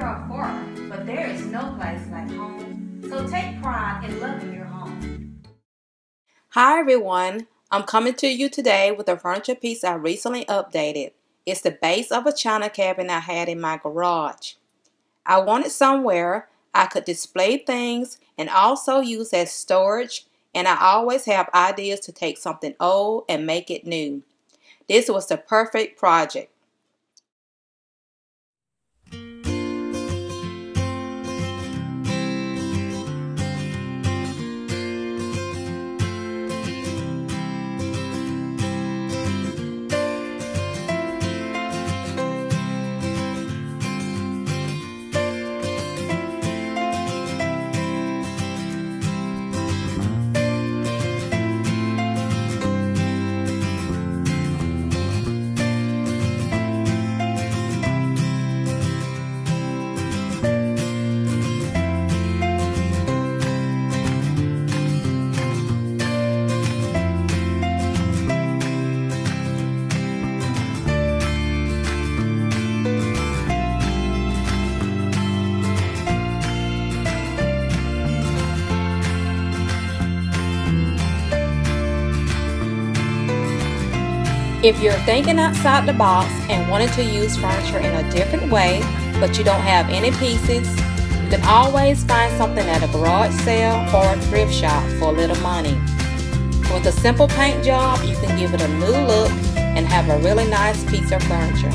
far, but there is no place like home. So take pride in loving your home. Hi everyone, I'm coming to you today with a furniture piece I recently updated. It's the base of a china cabinet I had in my garage. I wanted somewhere I could display things and also use as storage and I always have ideas to take something old and make it new. This was the perfect project. If you're thinking outside the box and wanting to use furniture in a different way, but you don't have any pieces, you can always find something at a garage sale or a thrift shop for a little money. With a simple paint job, you can give it a new look and have a really nice piece of furniture.